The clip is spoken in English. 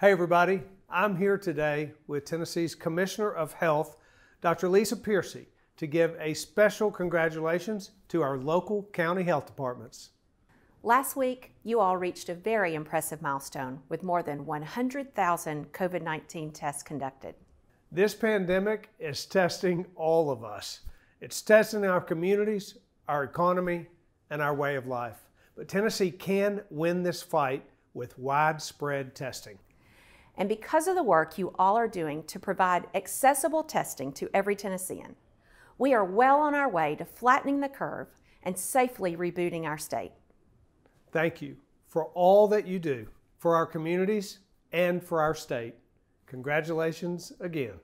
Hey, everybody. I'm here today with Tennessee's Commissioner of Health, Dr. Lisa Piercey, to give a special congratulations to our local county health departments. Last week, you all reached a very impressive milestone with more than 100,000 COVID 19 tests conducted. This pandemic is testing all of us. It's testing our communities, our economy, and our way of life. But Tennessee can win this fight with widespread testing. And because of the work you all are doing to provide accessible testing to every Tennessean, we are well on our way to flattening the curve and safely rebooting our state. Thank you for all that you do for our communities and for our state. Congratulations again.